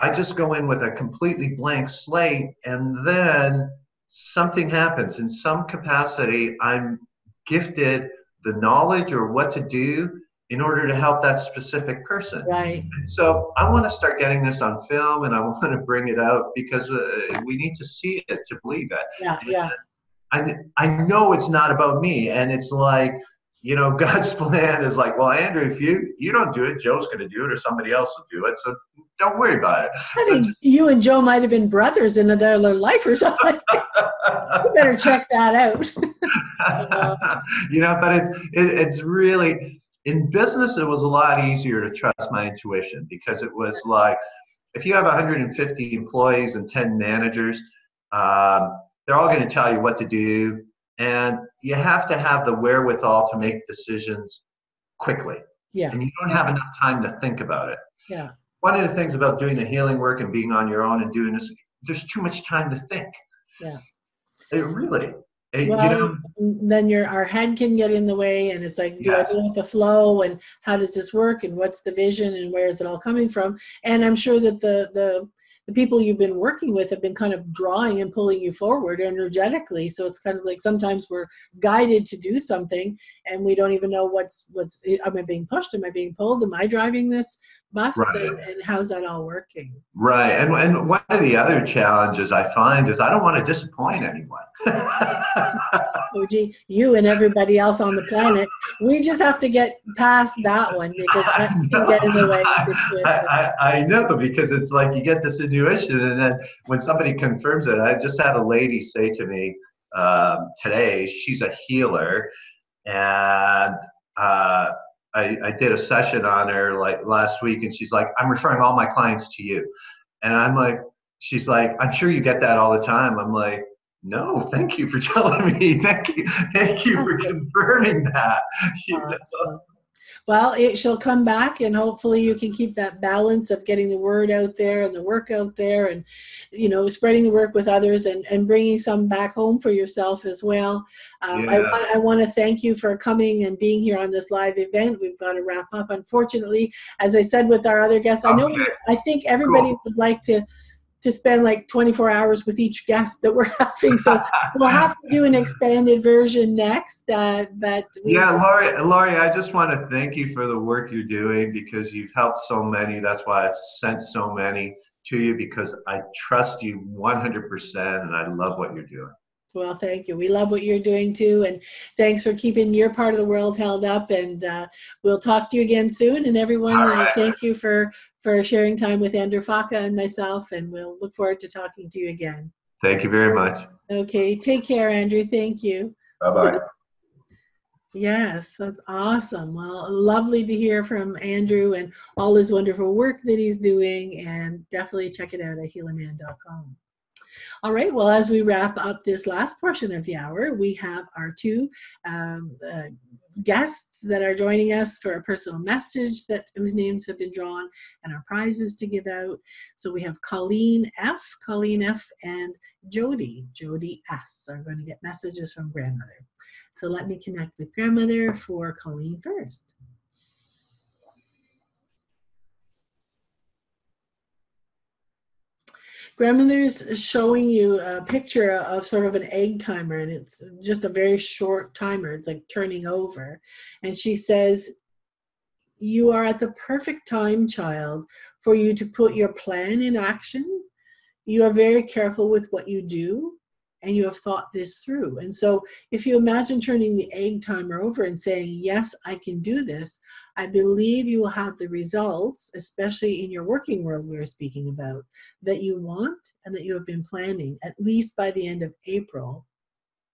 I just go in with a completely blank slate, and then something happens in some capacity. I'm gifted the knowledge or what to do in order to help that specific person. Right. And so I want to start getting this on film and I want to bring it out because uh, we need to see it to believe it. Yeah. Yeah. I, I know it's not about me. And it's like, you know, (laughs) God's plan is like, well, Andrew, if you, you don't do it, Joe's going to do it or somebody else will do it. So don't worry about it. I So think you and Joe might have been brothers in another life or something. (laughs) you better check that out. (laughs) you know, but it, it, it's really in business. It was a lot easier to trust my intuition because it was like if you have 150 employees and 10 managers, um, they're all going to tell you what to do, and you have to have the wherewithal to make decisions quickly, Yeah. and you don't have enough time to think about it. Yeah. One of the things about doing the healing work and being on your own and doing this, there's too much time to think. Yeah. It really. It, well, you know, then your our head can get in the way, and it's like, do Yes. I go with the flow, and how does this work, and what's the vision, and where is it all coming from? And I'm sure that the the the people you've been working with have been kind of drawing and pulling you forward energetically. So it's kind of like sometimes we're guided to do something, and we don't even know what's what's. Am I being pushed? Am I being pulled? Am I driving this bus? Right. And, and how's that all working? right. And, and one of the other challenges I find is I don't want to disappoint anyone. (laughs) Oh, gee, you and everybody else on the planet. We just have to get past that one because (laughs) that can get in the way. of the (laughs) I. I, I know because it's like you get this intuition, and then when somebody confirms it, I just had a lady say to me um, today, she's a healer, and uh, I, I did a session on her like last week, and she's like, I'm referring all my clients to you, and I'm like, she's like, I'm sure you get that all the time. I'm like. No, thank you for (laughs) telling me. Thank you, thank you for (laughs) confirming that. (laughs) You know? Well, it shall come back, and hopefully, you can keep that balance of getting the word out there and the work out there, and you know, spreading the work with others, and and bringing some back home for yourself as well. Um, I Yeah. want I want to thank you for coming and being here on this live event. We've got to wrap up, unfortunately. As I said with our other guests, I know Okay. I think everybody would like to to spend like 24 hours with each guest that we're (laughs) having. So we'll have to do an expanded version next. Uh, but we, Yeah, Lori, Lori, I just want to thank you for the work you're doing because you've helped so many. That's why I've sent so many to you because I trust you 100% and I love what you're doing. Well, thank you. We love what you're doing too, and thanks for keeping your part of the world held up. And uh, we'll talk to you again soon. And everyone, right. thank you for for sharing time with Andrew Facca and myself. And we'll look forward to talking to you again. Thank you very much. Okay, take care, Andrew. Thank you. Bye bye. (laughs) Yes, that's awesome. Well, lovely to hear from Andrew and all his wonderful work that he's doing, and definitely check it out at healerman.com. All right, well, as we wrap up this last portion of the hour, we have our two um, uh, guests that are joining us for a personal message that whose names have been drawn and our prizes to give out. So we have Colleen F, Colleen F, and Jody, Jody S are going to get messages from grandmother. So let me connect with grandmother for Colleen first. Grandmother's showing you a picture of sort of an egg timer, and it's just a very short timer. It's like turning over. And she says, You are at the perfect time, child, for you to put your plan in action. You are very careful with what you do, and you have thought this through. And so, if you imagine turning the egg timer over and saying, Yes, I can do this, I believe you will have the results, especially in your working world we were speaking about, that you want and that you have been planning at least by the end of April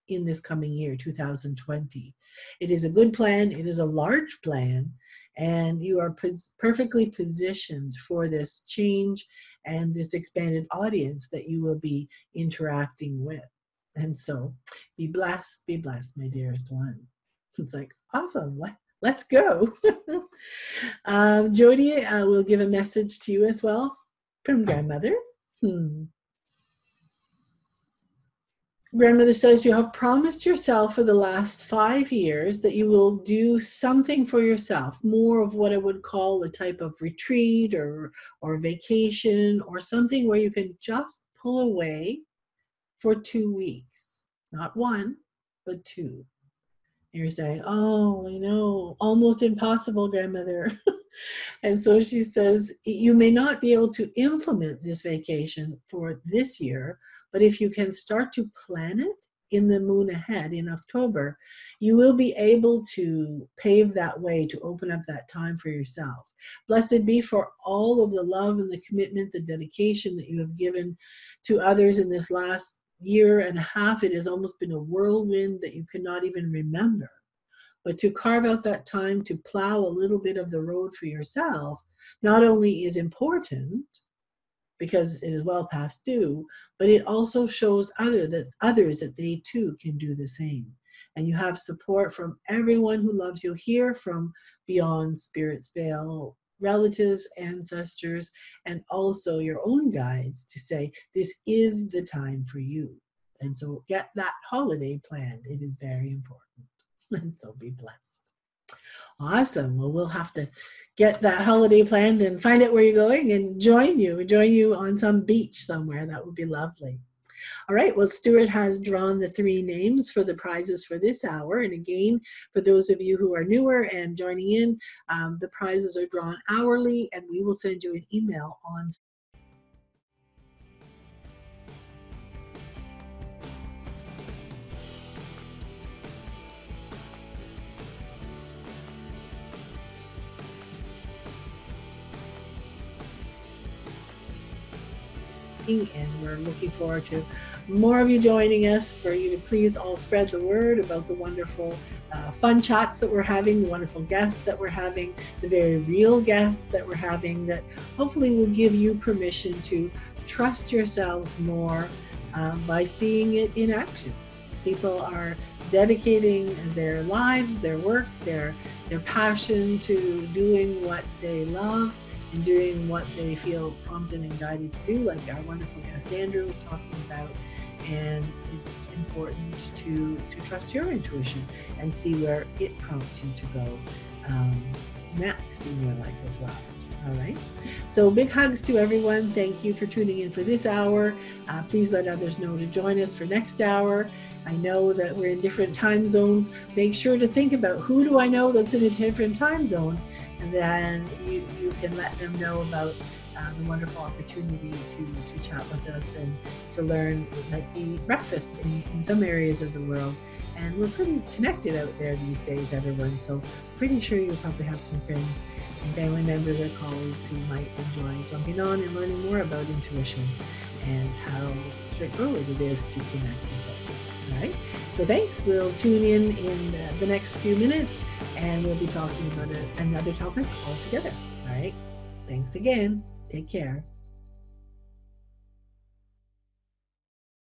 in this coming year, 2020. It is a good plan, it is a large plan, and you are perfectly positioned for this change and this expanded audience that you will be interacting with. And so be blessed, be blessed, my dearest one. It's like, awesome, let, let's go. (laughs) um, Jody uh, will give a message to you as well from grandmother. Hmm. Grandmother says you have promised yourself for the last five years that you will do something for yourself, more of what I would call a type of retreat or or vacation or something where you can just pull away for two weeks, not one, but two. And you're saying, "Oh, I know, almost impossible, grandmother." (laughs) and so she says, "You may not be able to implement this vacation for this year." But if you can start to plan it in the moon ahead in October, you will be able to pave that way to open up that time for yourself. Blessed be for all of the love and the commitment, the dedication that you have given to others in this last year and a half. It has almost been a whirlwind that you cannot even remember. But to carve out that time to plow a little bit of the road for yourself not only is important, because it is well past due, but it also shows other that others that they too can do the same. And you have support from everyone who loves you here, from beyond Spirit's Veil, relatives, ancestors, and also your own guides to say, this is the time for you. And so get that holiday planned. It is very important. (laughs) And so be blessed. Awesome. Well, we'll have to get that holiday planned and find out where you're going and join you, join you on some beach somewhere. That would be lovely. All right, well, Stuart has drawn the three names for the prizes for this hour. And again, for those of you who are newer and joining in, um, the prizes are drawn hourly, and we will send you an email on and we're looking forward to more of you joining us for you to please all spread the word about the wonderful uh, fun chats that we're having, the wonderful guests that we're having, the very real guests that we're having that hopefully will give you permission to trust yourselves more um, by seeing it in action. People are dedicating their lives, their work, their their passion to doing what they love and doing what they feel prompted and guided to do, like our wonderful guest Andrew was talking about. And it's important to to trust your intuition and see where it prompts you to go um, next in your life as well. All right. So big hugs to everyone. Thank you for tuning in for this hour. Uh, please let others know to join us for next hour. I know that we're in different time zones. Make sure to think about who do I know that's in a different time zone, and then you, you can let them know about uh, the wonderful opportunity to, to chat with us and to learn. It might be breakfast in, in some areas of the world. And we're pretty connected out there these days, everyone. So pretty sure you'll probably have some friends and family members or colleagues who might enjoy jumping on and learning more about intuition and how straightforward it is to connect with it. All right. So thanks. We'll tune in in the next few minutes and we'll be talking about a, another topic altogether. All right. Thanks again. Take care.